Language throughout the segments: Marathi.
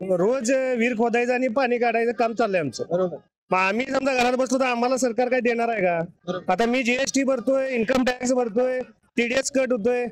रोज विहीर खोदायचं आणि पाणी काढायचं काम चाललंय आमचं. बरोबर. मग आम्ही समजा घरात बसलो तर आम्हाला सरकार काय देणार आहे का. आता मी जीएसटी भरतोय इन्कम टॅक्स भरतोय टीडीएस कट होतोय.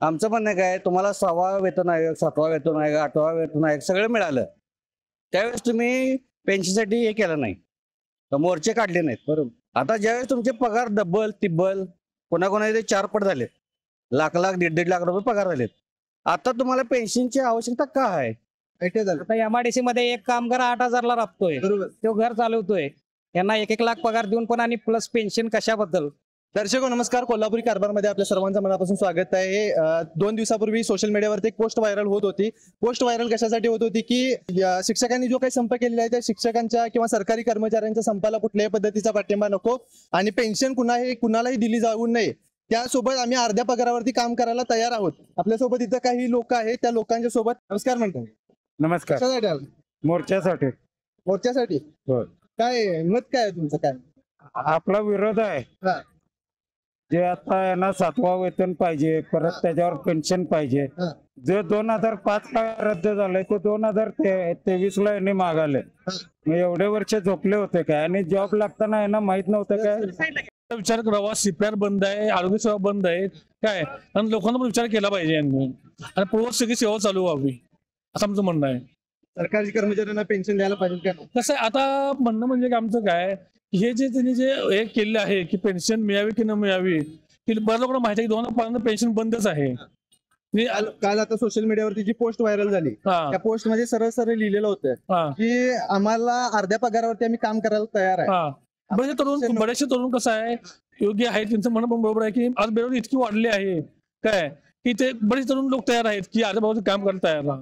आमचं म्हणणं काय तुम्हाला सहावा वेतन आयोग सातवा वेतन आयोग आठवा वेतन आयोग सगळं मिळालं. त्यावेळेस तुम्ही पेन्शनसाठी हे केलं नाही. मोर्चे काढले नाहीत. बरोबर. आता ज्यावेळेस तुमचे पगार डब्बल तिब्बल कोणाकोणा चार पट झाले लाख लाख दीड दीड लाख रुपये पगार झालेत. आता तुम्हाला पेन्शनची आवश्यकता का आहे? झालं. आता एमआयडीसी मध्ये एक कामगार आठ हजारला राबतोय. बरोबर. तो घर चालवतोय. यांना एक एक लाख पगार देऊन पण आणि प्लस पेन्शन कशाबद्दल? दर्शक हो, नमस्कार. कोल्हापुरी कारभारमध्ये आपल्या सर्वांचं मनापासून स्वागत आहे. अं, दोन दिवसापूर्वी सोशल मीडियावरती एक पोस्ट व्हायरल होत होती. पोस्ट व्हायरल कशासाठी होत होती की अं, शिक्षकांनी जो काही संप केलेला आहे त्या शिक्षकांच्या किंवा सरकारी कर्मचाऱ्यांच्या संपाला कुठल्याही पद्धतीचा पाठिंबा नको आणि पेन्शन कुणाही कुणालाही दिली जाऊ नये. त्यासोबत आम्ही अर्ध्या पगारावरती काम करायला तयार आहोत. आपल्यासोबत इथं काही लोक आहेत. त्या लोकांच्या सोबत नमस्कार म्हणतो नमस्कार. कशासाठी आला? मोर्चासाठी. मोर्चासाठी? होय. काय मत काय आहे तुमचं काय? आपला विरोध आहे. हा. जे आता यांना सातवा वेतन पाहिजे परत त्याच्यावर पेन्शन पाहिजे. हा. जे दोन हजार पाच ला रद्द झालंय ते दोन हजार तेवीस ला यांनी मागाले. मग एवढे वर्ष झोपले होते काय? आणि जॉब लागताना यांना माहीत नव्हतं काय? विचार करावा सीपीआर बंद आहे आरोग्य सेवा बंद आहे काय? आणि लोकांना पण विचार केला पाहिजे यांनी. आणि पूर्व सगळी सेवा चालू व्हावी. असं आमचं म्हणणं आहे. सरकारी कर्मचाऱ्यांना पेन्शन द्यायला पाहिजे का कसं आहे आता म्हणणं म्हणजे की आमचं काय हे जे त्यांनी जे हे केलेलं आहे की पेन्शन मिळावी की न मिळावी की बऱ्याच लोकांना माहिती आहे की दोन हजार पाच पेन्शन बंदच आहे. काल काल आता सोशल मीडियावरती जी पोस्ट व्हायरल झाली हा, त्या पोस्टमध्ये सरळ सरळ लिहिलेलं होतं हा, की आम्हाला अर्ध्या पगारावरती आम्ही काम करायला तयार आहे. हा. बरेचसे तरुण बरेचसे तरुण कसं आहे योग्य आहे त्यांचं म्हणणं पण बरोबर आहे की आज बेरोजगारी इतकी वाढली आहे. काय? की ते बरेच तरुण लोक तयार आहेत की अर्ध्या बाजूचं काम करायला तयार राहा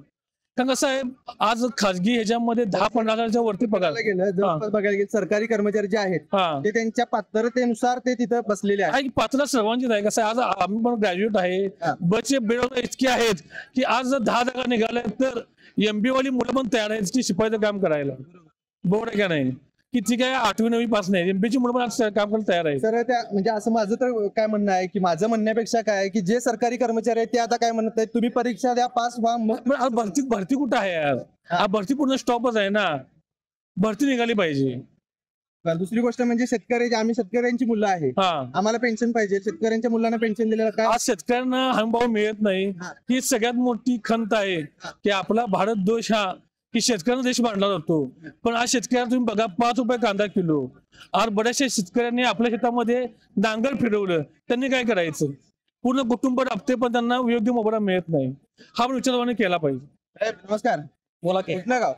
कारण कसं आहे आज खाजगी ह्याच्यामध्ये दहा पंधरा हजारच्या वरती पगार. बघायला गेलं जवळपास बघायला गेलं सरकारी कर्मचारी जे आहेत हा. ते त्यांच्या पात्रतेनुसार ते तिथं बसलेले आहेत. आहे की पात्र सर्वांचीच आहे. कसं आहे, आज आम्ही पण ग्रॅज्युएट हा. आहे बसचे बेरोजगार इतके आहेत की आज जर दहा जागा निघाल्या तर एमबी वाली मुलं पण तयार आहेत की शिपाईचं काम करायला. बरोबर आहे का नाही? की काय आठवी नववी पास नाही. एमबीची मुलं पण आज काम करायला तयार आहेत तर त्या म्हणजे असं माझं तर काय म्हणणं आहे की माझं म्हणण्यापेक्षा काय आहे की जे सरकारी कर्मचारी आहेत ते आता काय म्हणत आहेत तुम्ही परीक्षा द्या पास व्हा मग पण आज भरती भरती कुठं आहे यार? हा. भरती पूर्ण स्टॉपच आहे ना. भरती निघाली पाहिजे. दुसरी गोष्ट म्हणजे शेतकरी आम्ही शेतकऱ्यांची मुलं आहे हा. आम्हाला पेन्शन पाहिजे. शेतकऱ्यांच्या मुलांना पेन्शन दिलेलं काय? आज शेतकऱ्यांना हमीभाव मिळत नाही. हा. ही सगळ्यात मोठी खंत आहे की आपला भारत देश हा की शेतकऱ्यांना देश मानला जातो. पण आज शेतकऱ्याला तुम्ही बघा पाच रुपये कांदा किलो. आज बऱ्याचशा शेतकऱ्यांनी आपल्या शेतामध्ये नांगर फिरवलं. त्यांनी काय करायचं? पूर्ण कुटुंब राबते पण त्यांना योग्य मोबदला मिळत नाही. हा पण केला पाहिजे. साहेब, नमस्कार. बोला गाव?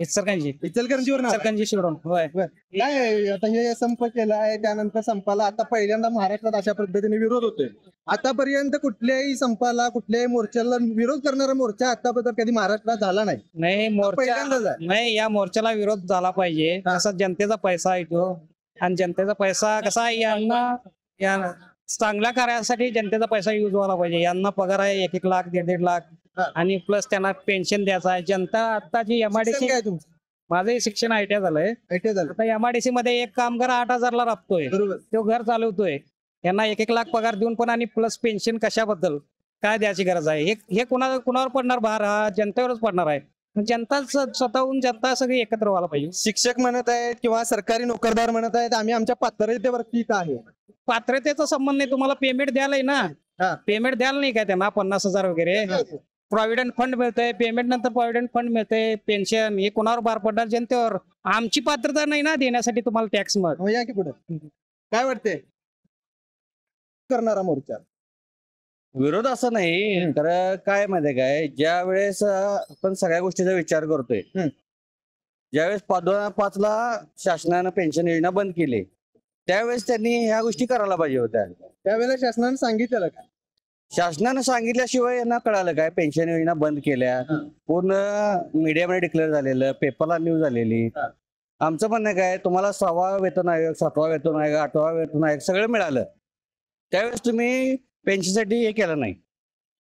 इचलकरंजी. इचलकरंजीवर नाव इचलकरंजी शिवडून होय. काय आता हे संप केला आहे त्यानंतर संपाला आता पहिल्यांदा महाराष्ट्रात अशा पद्धतीने विरोध होतोय. आतापर्यंत कुठल्याही संपाला कुठल्याही मोर्चाला विरोध करणारा मोर्चा आतापर्यंत कधी महाराष्ट्रात झाला नाही. नाही मोर्चा पहिल्यांदाच आहे. नाही या मोर्चाला विरोध झाला पाहिजे. कसा जनतेचा पैसा आहे तो. आणि जनतेचा पैसा कसा आहे, यांना या चांगल्या कार्यासाठी जनतेचा पैसा युज व्हायला पाहिजे. यांना पगार आहे एक एक लाख दीड दीड लाख. आणि प्लस त्यांना पेन्शन द्यायचं आहे. जनता आताची शिक्षण एमआयडीसी काय तुमचं? माझं शिक्षण आय टी झालंय. ऐटे झालं. आता एमआयडीसी मध्ये एक कामगार आठ हजारला राबतोय. बरोबर. तो घर चालवतोय. यांना एक एक लाख पगार देऊन पण आणि प्लस पेन्शन कशाबद्दल? काय द्यायची गरज आहे? हे हे कुणा कुणावर पडणार भार? हा जनतेवरच पडणार आहे. जनता स- स्वतःहून जनता सगळी एकत्र व्हायला पाहिजे. शिक्षक म्हणत आहेत किंवा सरकारी नोकरदार म्हणत आहेत आम्ही आमच्या पात्रतेवरती इथं आहे. पात्रतेचा संबंध नाही. तुम्हाला पेमेंट द्यायलाय ना? हा. पेमेंट द्यायला नाही का त्यांना? पन्नास हजार वगैरे? प्रॉव्हिडंट फंड मिळतंय पेमेंट नंतर प्रॉव्हिडंट फंड मिळतंय पेन्शन हे कोणावर भार पडणार? जनतेवर. आमची पात्रता नाही ना देण्यासाठी तुम्हाला टॅक्स मग. हो, या की पुढे. काय वाटते करणारा मोर्चा. विरोध असं नाही तर काय माहितीये काय? ज्या वेळेस आपण सगळ्या गोष्टीचा विचार करतोय. ज्यावेळेस पाच दोन हजार पाच ला शासनानं पेन्शन योजना बंद केली त्यावेळेस त्यांनी ह्या गोष्टी करायला पाहिजे होत्या. त्यावेळेला शासनाने सांगितलेलं का? शासनानं सांगितल्याशिवाय यांना कळालं काय? पेन्शन योजना बंद केल्या. पूर्ण मीडियामध्ये डिक्लेअर झालेलं पेपरला न्यूज आलेली. आमचं म्हणणं काय? तुम्हाला सहावा वेतन आयोग सातवा वेतन आयोग आठवा वेतन आयोग सगळं मिळालं. त्यावेळेस तुम्ही पेन्शनसाठी हे केलं नाही.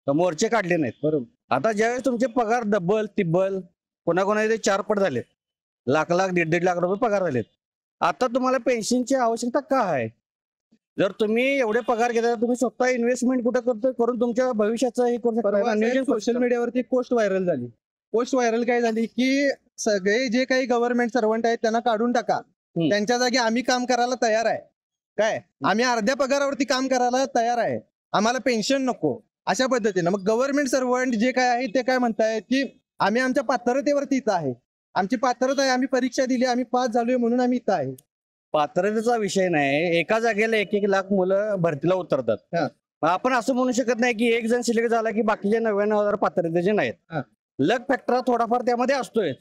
तर मोर्चे काढले नाहीत. बरोबर. आता ज्यावेळेस तुमचे पगार डब्बल तिब्बल कोणाकोणाचे चार पट झालेत. लाख लाख दीड दीड लाख रुपये पगार झालेत. आता तुम्हाला पेन्शनची आवश्यकता का आहे? जर तुम्ही एवढे पगार घेता तर तुम्ही स्वतः इन्व्हेस्टमेंट कुठं करतो करून तुमच्या भविष्याचं हे करू शकता. सोशल. मीडियावरती पोस्ट व्हायरल झाली. पोस्ट व्हायरल काय झाली की सगळे जे काही गव्हर्नमेंट सर्वंट आहेत त्यांना काढून टाका. त्यांच्या जागी आम्ही काम करायला तयार आहे. काय? आम्ही अर्ध्या पगारावरती काम करायला तयार आहे. आम्हाला पेन्शन नको. अशा पद्धतीनं. मग गव्हर्नमेंट सर्वंट जे काय आहे ते काय म्हणतायत की आम्ही आमच्या पात्रतेवरती इथं आहे. आमची पात्रता आहे. आम्ही परीक्षा दिली आम्ही पास झालोय म्हणून आम्ही इथं आहे. पात्रतेचा विषय नाही. एका जागेला एक एक लाख मुलं भरतीला उतरतात. मग आपण असं म्हणू शकत नाही की एक जण सिलेक्ट झाला की बाकीचे नव्याण्णव हजार पात्रतेचे. नाहीत. लक फॅक्टर थोडाफार त्यामध्ये असतोय.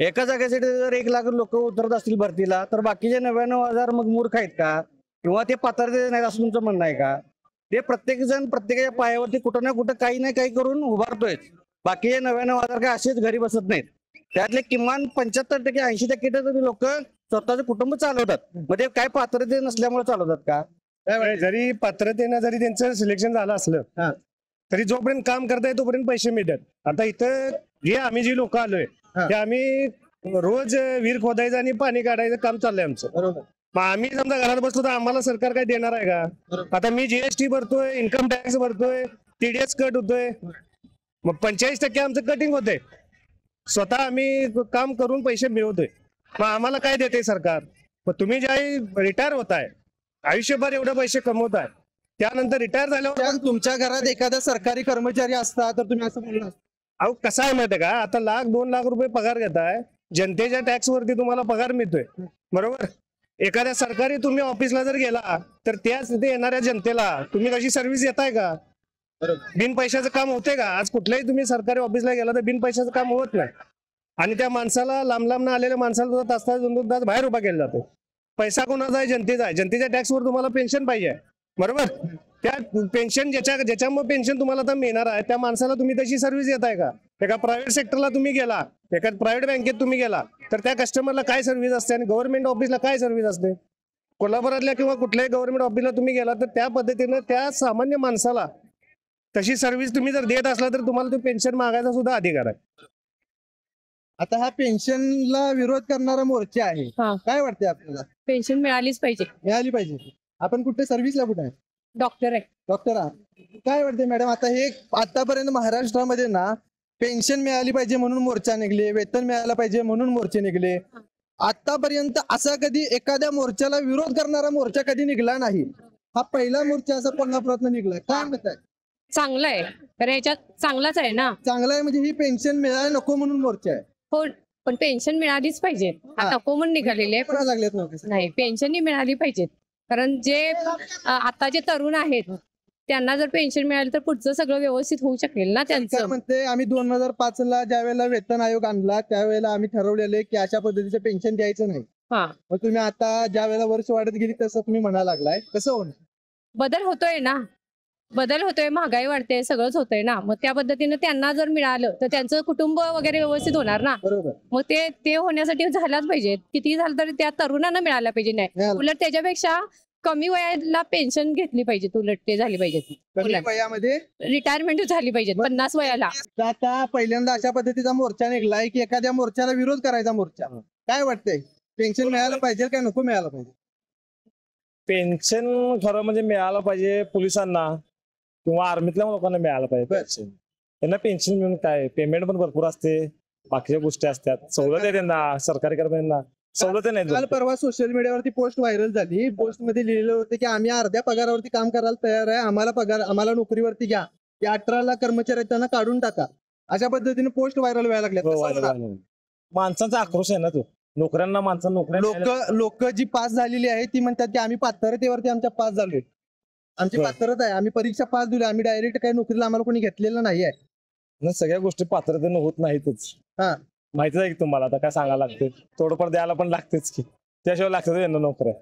एका जागेसाठी जर एक लाख लोक उतरत असतील भरतीला तर बाकीचे नव्याण्णव हजार मग मूर्ख आहेत का? किंवा ते पात्रतेचे नाहीत असं तुमचं म्हणणं आहे का? ते प्रत्येक जण प्रत्येकाच्या पायावरती कुठं ना कुठं काही ना काही करून उभारतोय बाकीचे नव्याण्णव हजार काय असेच घरी बसत नाहीत. त्यातले किमान पंच्याहत्तर टक्के ऐंशी टक्के तरी लोक स्वतःचं कुटुंब चालवतात. मग ते काय पात्रते नसल्यामुळे चालवतात का? काय जरी पात्रतेनं जरी त्यांचं सिलेक्शन झालं हा. असलं तरी जोपर्यंत काम करताय तोपर्यंत पैसे मिळतात. आता इथं जे आम्ही जी लोक आलोय हा. ते आम्ही रोज विहीर खोदायचं आणि पाणी काढायचं काम चाललंय आमचं. बरोबर. मग आम्ही समजा घरात बसलो तर आम्हाला सरकार काय देणार आहे का. आता मी जीएसटी भरतोय इन्कम टॅक्स भरतोय टीडीएस कट होतोय. मग पंचेचाळीस टक्के आमचं कटिंग होतंय. स्वतः आम्ही काम करून पैसे मिळवतोय. मग आम्हाला काय देते सरकार? मग तुम्ही ज्यावेळी रिटायर होताय आयुष्यभर एवढे पैसे कमवताय त्यानंतर रिटायर झाल्यावर तुमच्या घरात एखादा सरकारी कर्मचारी असता तर तुम्ही असं बोलला असता. अहो कसं आहे माहितीये का? आता लाख दोन लाख रुपये पगार घेताय जनतेच्या टॅक्स वरती तुम्हाला पगार मिळतोय. बरोबर? एखाद्या सरकारी तुम्ही ऑफिसला जर गेला तर त्याच तिथे येणाऱ्या जनतेला तुम्ही कशी सर्व्हिस देताय का? बिन पैशाचं काम होते का? आज कुठल्याही तुम्ही सरकारी ऑफिसला गेला तर बिन पैशाचं काम होत नाही. आणि त्या माणसाला लांब लांब आलेल्या माणसाला सुद्धा तास तास दोन दोन तास बाहेर उभा केला जातो. पैसा कोणाचा आहे? जनतेचा आहे. जनतेच्या टॅक्सवर तुम्हाला पेन्शन पाहिजे. बरोबर? त्या पेन्शन ज्याच्या ज्याच्यामुळे पेन्शन तुम्हाला आता मिळणार आहे त्या माणसाला तुम्ही तशी सर्व्हिस देताय का? एका प्रायव्हेट सेक्टरला तुम्ही गेला एका प्रायव्हेट बँकेत तुम्ही गेला तर त्या कस्टमरला काय सर्व्हिस असते आणि गव्हर्नमेंट ऑफिसला काय सर्व्हिस असते? कोल्हापुरातल्या किंवा कुठल्याही गव्हर्नमेंट ऑफिसला तुम्ही गेला तर त्या पद्धतीनं त्या सामान्य माणसाला तशी सर्व्हिस तुम्ही जर देत असला तर तुम्हाला ते पेन्शन मागायचा सुद्धा अधिकार आहे. आता हा पेन्शनला विरोध करणारा मोर्चा आहे. हा. काय वाटते आपल्याला? पेन्शन मिळालीच पाहिजे. मिळाली पाहिजे. आपण कुठे? सर्व्हिसला कुठे आहे? डॉक्टर आहे. डॉक्टर आहात. काय वाटते मॅडम आता हे आतापर्यंत महाराष्ट्रामध्ये ना पेन्शन मिळाली पाहिजे म्हणून मोर्चा निघले वेतन मिळायला पाहिजे म्हणून मोर्चे निघले. आतापर्यंत असा कधी एखाद्या मोर्चाला विरोध करणारा मोर्चा कधी निघला नाही. हा पहिला मोर्चा असा कोल्हापुरात निघलाय. काय आहे चांगलं आहे तर याच्यात चांगलाच आहे ना. चांगला आहे म्हणजे ही पेन्शन मिळायला नको म्हणून मोर्चा आहे. हो पण पेन्शन मिळालीच पाहिजे हा. आता नको म्हणून निघालेले आहे कोणा लागलेत नोटीस नाही पेन्शन मिळाली पाहिजेत. कारण जे अ, आता जे तरुण आहेत त्यांना जर पेन्शन मिळाली तर पुढचं सगळं व्यवस्थित होऊ शकेल ना सरकार त्यांचं. म्हणते आम्ही दोन हजार पाच ला ज्या वेळेला वेतन आयोग आणला त्यावेळेला आम्ही ठरवलेले की अशा पद्धतीचं पेन्शन द्यायचं नाही. हा. मग तुम्ही आता ज्या वेळेला वर्ष वाढत गेली तसं तुम्ही म्हणा लागलाय. कसं होणार? बदल होतोय ना. बदल होतोय महागाई वाढते सगळंच होतंय ना. मग त्या पद्धतीनं त्यांना जर मिळालं तर त्यांचं कुटुंब वगैरे व्यवस्थित होणार ना. बरोबर. मग ते ते होण्यासाठी झालाच पाहिजे. किती झालं तरी त्या तरुणांना मिळायला पाहिजे नाही मिळालं. उलट त्याच्यापेक्षा कमी वयाला पेन्शन घेतली पाहिजे उलट ते झाली पाहिजे कमी मुलांना. वयामध्ये? रिटायरमेंट झाली पाहिजे बरं. पन्नास वयाला. तर आता पहिल्यांदा अशा पद्धतीचा मोर्चा निघलाय की एखाद्या मोर्चाला विरोध करायचा मोर्चा. काय वाटतंय? पेन्शन मिळायला पाहिजे काय नको मिळायला पाहिजे? पेन्शन खरं म्हणजे मिळालं पाहिजे पोलिसांना. किंवा आर्मीतल्या लोकांना मिळालं पाहिजे. त्यांना पेन्शन मिळून काय? पेमेंट पण भरपूर असते. बाकीच्या गोष्टी असतात. सवलत आहे त्यांना सरकारी कर्मचाऱ्यांना सवलत काल नाही परवा सोशल मीडियावरती पोस्ट व्हायरल झाली. पोस्टमध्ये लिहिलेलं होतं की आम्ही अर्ध्या पगारावरती काम करायला तयार आहे. आम्हाला पगार आम्हाला नोकरीवरती घ्या. की अठरा लाख कर्मचारी आहेत त्यांना काढून टाका. अशा पद्धतीने पोस्ट व्हायरल व्हायला लागल्या हो, व्हायला लागलं. माणसांचा आक्रोश आहे ना तो. नोकऱ्यांना माणसांना नोकऱ्या लोक लोक जी पास झालेली आहे ती म्हणतात की आम्ही पात्रतेवरती आमच्या पास झालोय. आमची बर. पात्रता आहे. आम्ही परीक्षा पास दिली. आम्ही डायरेक्ट काही नोकरीला आम्हाला कोणी घेतलेलं नाही आहे. ना सगळ्या गोष्टी पात्रतेनं होत नाहीतच. हा. माहितीच आहे की तुम्हाला? आता काय सांगायला लागते? थोडंफार द्यायला पण लागतेच की. त्याशिवाय लागतात यांना नोकऱ्या.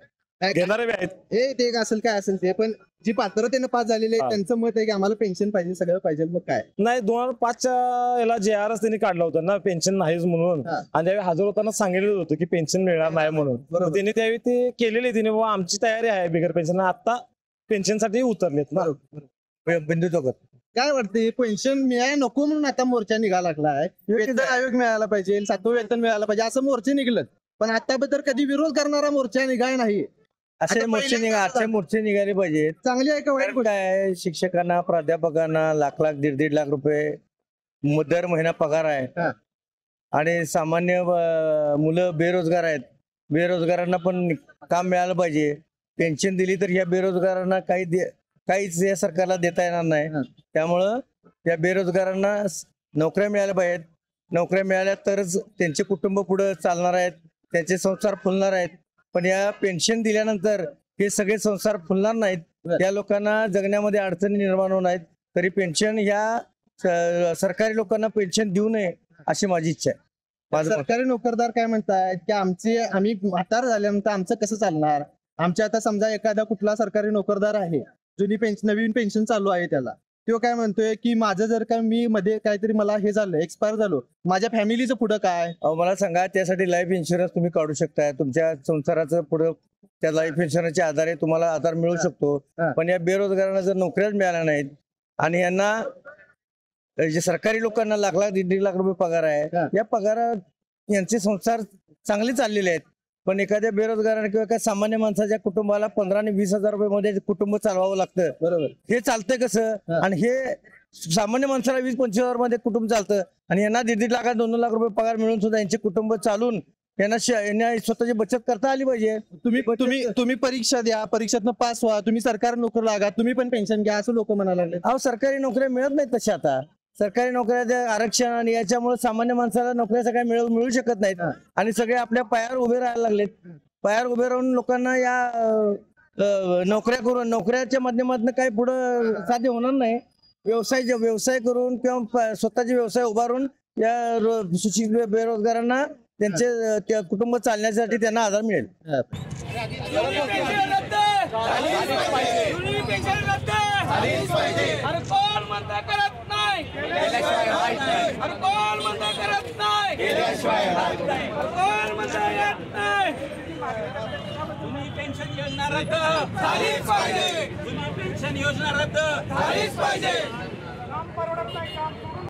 काय- घेणारे बी आहेत. हे ते असेल काय असेल ते. पण जी पात्रतेनं पास झालेली आहे हा. त्यांचं मत आहे की आम्हाला पेन्शन पाहिजे सगळं पाहिजे. मग काय? नाही दोन हजार पाचच्या याला जे आर एस त्यांनी काढलं होतं ना पेन्शन नाहीच म्हणून. हा. आणि त्यावेळी हजर होताना सांगितलं होतं की पेन्शन मिळणार नाही म्हणून. बरोबर. त्यांनी त्यावेळी ते केलेले तिने बाबा आमची तयारी आहे बिगर पेन्शन आता पेन्शनसाठी उतरलेत ना. बिंदू चौकात काय वाटते पेन्शन मिळाय नको म्हणून आता मोर्चा निघाला लागलाय. वेतन आयोग मिळायला पाहिजे सातवं वेतन मिळायला पाहिजे असं मोर्चे निघलं पण आताबद्दल कधी विरोध करणारा मोर्चा निघाय नाही. असे आता मोर्चे निघा आता- असे मोर्चे निघाले पाहिजेत चांगली आहे का वाईट गोष्ट? आहे, शिक्षकांना प्राध्यापकांना लाख लाख दीड दीड लाख रुपये म- दर महिना पगार आहे. हा. आणि सामान्य अं, मुलं बेरोजगार आहेत. बेरोजगारांना पण काम मिळालं पाहिजे. पेन्शन दिली तर या बेरोजगारांना काही काहीच या सरकारला देता येणार नाही. त्यामुळं या बेरोजगारांना नोकऱ्या मिळाल्या पाहिजेत. नोकऱ्या मिळाल्या तरच त्यांचे कुटुंब पुढे चालणार आहेत. त्यांचे संसार फुलणार आहेत. पण या पेन्शन दिल्यानंतर हे सगळे संसार फुलणार नाहीत. या लोकांना जगण्यामध्ये अडचणी निर्माण होणार आहेत तरी पेन्शन ह्या सरकारी लोकांना पेन्शन देऊ नये अशी माझी इच्छा आहे. सरकारी नोकरदार काय म्हणतायत की आमचे आम्ही म्हातार झाल्यानंतर आमचं कसं चालणार? आमच्या आता समजा एखादा कुठला सरकारी नोकरदार आहे जुनी पेन्शन नवीन पेन्शन चालू आहे त्याला. तो काय म्हणतोय की माझं जर का मी मध्ये काहीतरी मला हे झालं एक्सपायर झालो माझ्या फॅमिलीचं पुढं काय? अहो मला सांगा त्यासाठी लाईफ इन्शुरन्स तुम्ही काढू शकताय. तुमच्या संसाराचं पुढे त्या लाईफ इन्शुरन्सच्या आधारे तुम्हाला आधार मिळू शकतो. हा. पण या बेरोजगारांना जर नोकऱ्याच मिळाल्या नाहीत आणि यांना अ, जे सरकारी लोकांना लाख लाख दीड दीड लाख रुपये पगार हा. आहे या पगारात यांचे संसार चांगले चाललेले आहेत. पण एखाद्या बेरोजगाराने किंवा एका सामान्य माणसाच्या कुटुंबाला पंधरा आणि वीस हजार रुपये मध्ये कुटुंब चालवावं लागतं. बरोबर. हे चालतंय कसं. आणि हे सामान्य माणसाला वीस पंचवीस हजारमध्ये कुटुंब चालतं. आणि यांना दीड दीड लाख दोन दोन लाख रुपये पगार मिळून सुद्धा यांचे कुटुंब चालून यांना यांना स्वतःची बचत करता आली पाहिजे. तुम्ही तुम्ही तुम्ही परीक्षा द्या परीक्षेतनं पास व्हा तुम्ही सरकारी नोकर लागा तुम्ही पण पेन्शन घ्या असं लोक म्हणायला लागले अहो सरकारी नोकऱ्या मिळत नाहीत तशा आता. सरकारी नोकऱ्या आरक्षण आणि याच्यामुळे सामान्य माणसाला नोकऱ्या सगळ्या मिळू मिळू शकत नाहीत. आणि सगळे आपल्या पायावर उभे राहायला लागलेत. पायावर उभे राहून लोकांना या नोकऱ्या करून नोकऱ्याच्या माध्यमातून काही पुढं साध्य होणार नाही. व्यवसाय व्यवसाय करून किंवा स्वतःचे व्यवसाय उभारून या सुशिक्षित बेरोजगारांना त्यांचे त्या कुटुंब चालण्यासाठी त्यांना आधार मिळेल. अरे कोण म्हणता करत नाही. अरे कोण करत नाही? अरे कोण येत नाही? जुनी पेन्शन योजना रद्द झालीच पाहिजे. जुनी पेन्शन योजना रद्द झालीच पाहिजे.